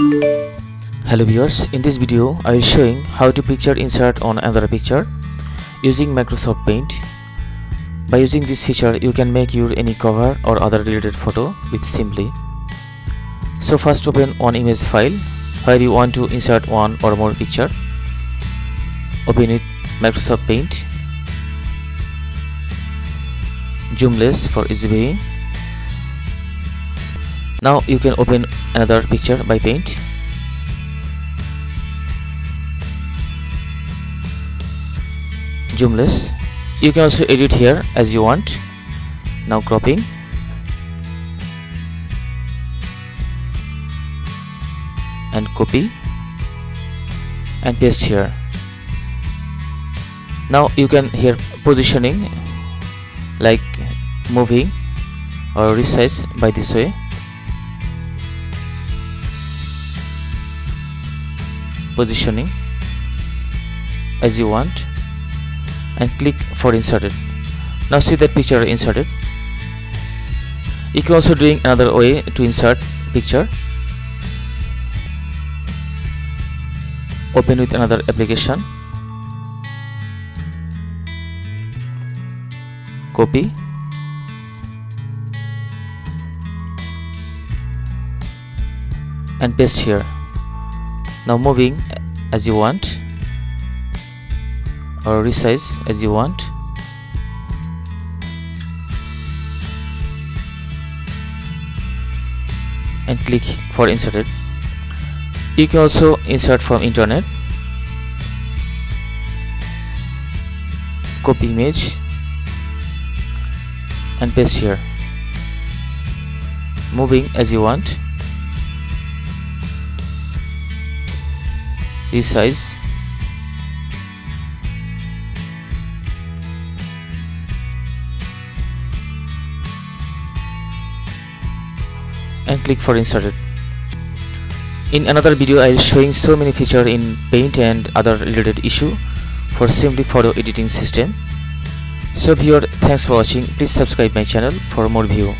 Hello viewers, in this video I will showing how to picture insert on another picture using Microsoft Paint. By using this feature you can make your any cover or other related photo with simply. So first open one image file where you want to insert one or more picture. Open it Microsoft Paint. Zoom less for easy viewing. Now you can open another picture by Paint. zoomless you can also edit here as you want. Now cropping. And copy. And paste here. Now you can here positioning like moving or resize by this way positioning as you want and click for inserted. Now see that picture inserted. You can also doing another way to insert picture. Open with another application. Copy. And paste here now moving as you want. Or resize as you want. And click for inserted. You can also insert from internet. Copy image. And paste here. Moving as you want resize and click for inserted. In another video i will showing so many feature in paint and other related issue for simply photo editing system. So viewer thanks for watching. Please subscribe my channel for more view